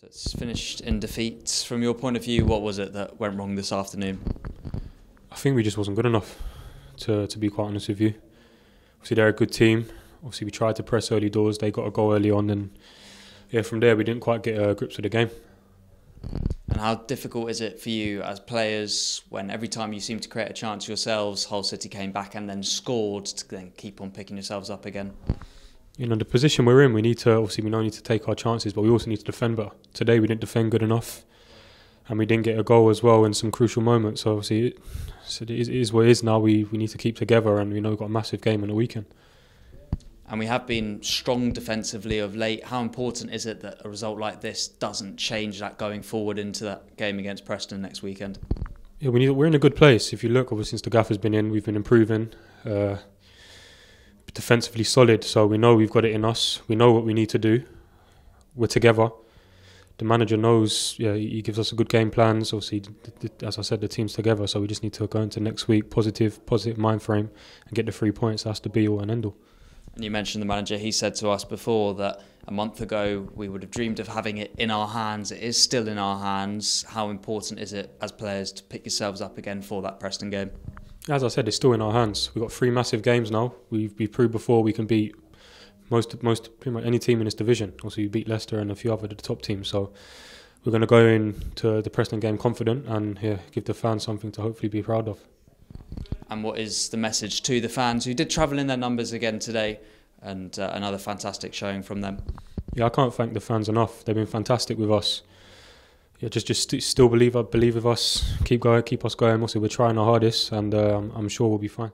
So it's finished in defeat. From your point of view, what was it that went wrong this afternoon? I think we just wasn't good enough. To to be quite honest with you, obviously they're a good team. Obviously we tried to press early doors. They got a goal early on, and yeah, from there we didn't quite get uh, grips with the game. And how difficult is it for you as players when every time you seem to create a chance yourselves, Hull City came back and then scored to then keep on picking yourselves up again? You know the position we're in, we need to obviously we don't need to take our chances, but we also need to defend better. Today we didn't defend good enough, and we didn't get a goal as well in some crucial moments. So obviously, it, so it, is, it is what it is now. We we need to keep together, and we know we've got a massive game on the weekend. And we have been strong defensively of late. How important is it that a result like this doesn't change that going forward into that game against Preston next weekend? Yeah, we need, we're in a good place. If you look, obviously since the gaffer's been in, we've been improving. Uh, defensively solid, so we know we've got it in us. We know what we need to do. We're together. The manager knows. Yeah, he gives us a good game plans. Obviously, as I said, the team's together, so we just need to go into next week positive, positive mind frame, and get the three points. That's the be all and end all. And you mentioned the manager. He said to us before that a month ago we would have dreamed of having it in our hands. It is still in our hands. How important is it as players to pick yourselves up again for that Preston game? As I said, it's still in our hands. We've got three massive games now. We've, we've proved before we can beat most most pretty much any team in this division. Also, you beat Leicester and a few other the top teams. So we're going to go into the Preston game confident and yeah, give the fans something to hopefully be proud of and what is the message to the fans who did travel in their numbers again today and uh, another fantastic showing from them? Yeah, I can't thank the fans enough. They've been fantastic with us. Yeah, just just st- still believe I believe with us. Keep going, keep us going. Also, we're trying our hardest, and uh, I'm sure we'll be fine.